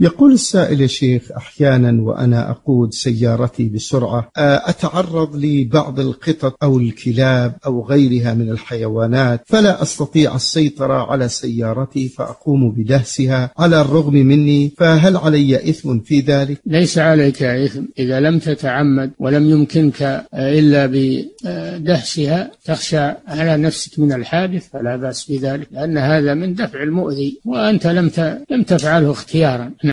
يقول السائل يا شيخ أحيانا وأنا أقود سيارتي بسرعة أتعرض لبعض القطط أو الكلاب أو غيرها من الحيوانات فلا أستطيع السيطرة على سيارتي فأقوم بدهسها على الرغم مني فهل علي إثم في ذلك؟ ليس عليك إثم إذا لم تتعمد ولم يمكنك إلا بدهسها تخشى على نفسك من الحادث فلا بأس بذلك لأن هذا من دفع المؤذي وأنت لم لم تفعله اختيارا